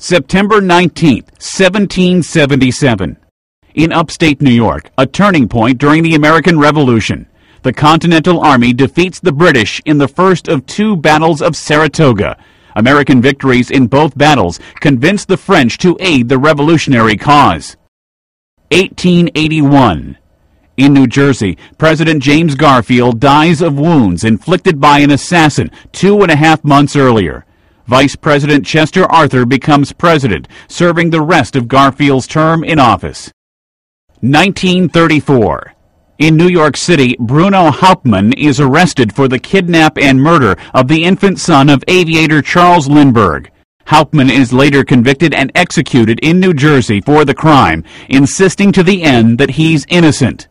September 19, 1777. In upstate New York, a turning point during the American Revolution. The Continental Army defeats the British in the first of two battles of Saratoga. American victories in both battles convinced the French to aid the revolutionary cause. 1881. In New Jersey, President James Garfield dies of wounds inflicted by an assassin two and a half months earlier. Vice President Chester Arthur becomes president, serving the rest of Garfield's term in office. 1934. In New York City, Bruno Hauptmann is arrested for the kidnap and murder of the infant son of aviator Charles Lindbergh. Hauptmann is later convicted and executed in New Jersey for the crime, insisting to the end that he's innocent.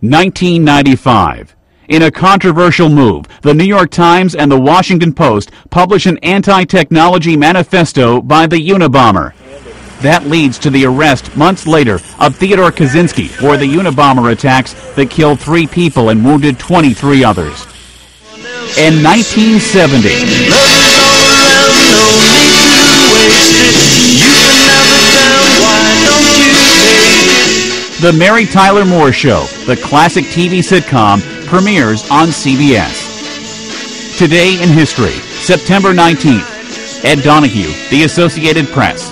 1995. In a controversial move, the New York Times and the Washington Post publish an anti-technology manifesto by the Unabomber. That leads to the arrest months later of Theodore Kaczynski for the Unabomber attacks that killed three people and wounded 23 others. In 1970, The Mary Tyler Moore Show, the classic TV sitcom, premieres on CBS. Today in History, September 19th. Ed Donahue, The Associated Press.